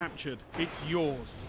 captured. It's yours.